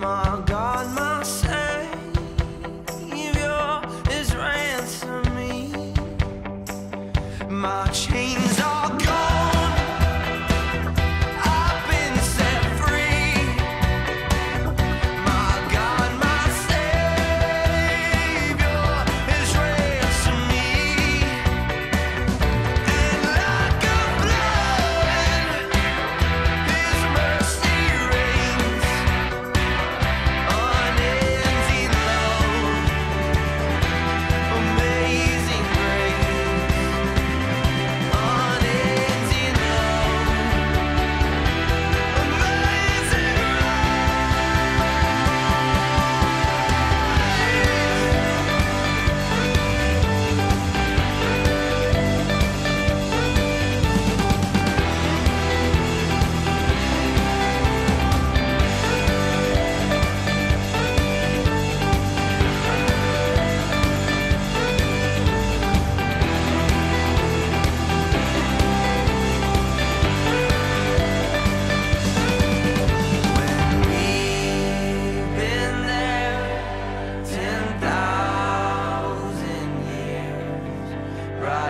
my God, my Savior, is ransom me. My chain.